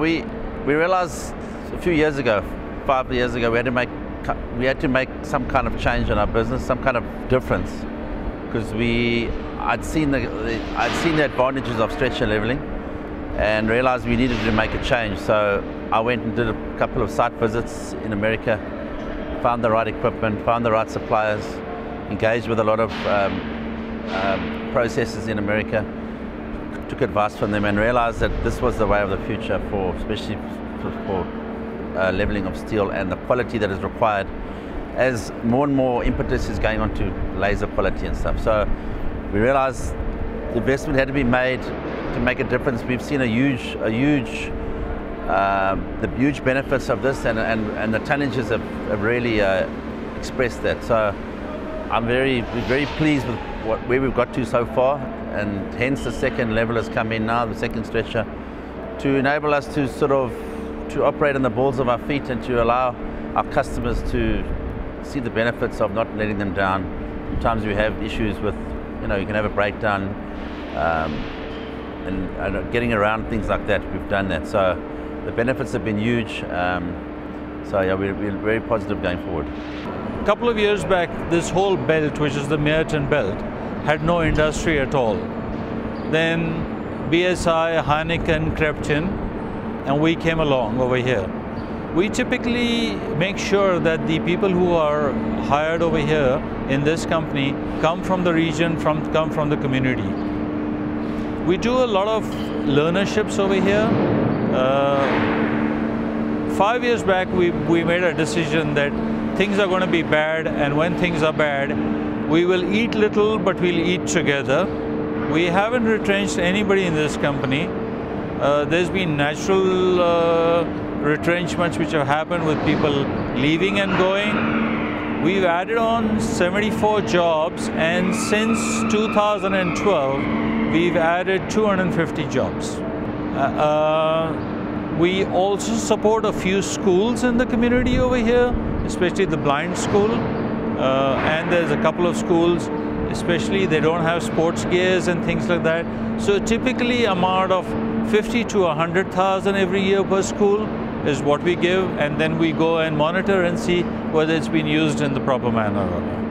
We we realized a few years ago, five years ago, we had to make we had to make some kind of change in our business, some kind of difference, because we I'd seen the, the I'd seen the advantages of stretcher leveling, and realized we needed to make a change. So I went and did a couple of site visits in America, found the right equipment, found the right suppliers, engaged with a lot of um, um, processes in America, took advice from them, and realized that this was the way of the future for especially for, for uh, leveling of steel and the quality that is required as more and more impetus is going on to laser quality and stuff. So we realized the investment had to be made to make a difference. We've seen a huge, a huge, um, the huge benefits of this, and and, and the challenges have, have really uh, expressed that. So I'm very, very pleased with what, where we've got to so far, and hence the second level has come in now, the second stretcher, to enable us to sort of to operate on the balls of our feet and to allow our customers to see the benefits of not letting them down. Sometimes we have issues with, you know, you can have a breakdown um, and, and, getting around things like that. We've done that. So the benefits have been huge. Um, so yeah, we're, we're, very positive going forward. A couple of years back, this whole belt, which is the Meyerton belt, had no industry at all. Then BSI, Heineken crept and we came along over here. We typically make sure that the people who are hired over here in this company come from the region, from, come from the community. We do a lot of learnerships over here. Uh, five years back, we, we made a decision that things are going to be bad, and when things are bad, we will eat little, but we'll eat together. We haven't retrenched anybody in this company. Uh, there's been natural uh, retrenchments which have happened with people leaving and going. We've added on 74 jobs and since 2012 we've added 250 jobs. Uh, uh, we also support a few schools in the community over here, especially the blind school. Uh, and there's a couple of schools, especially they don't have sports gears and things like that. So typically amount of 50 to 100,000 every year per school is what we give and then we go and monitor and see whether it's been used in the proper manner or not.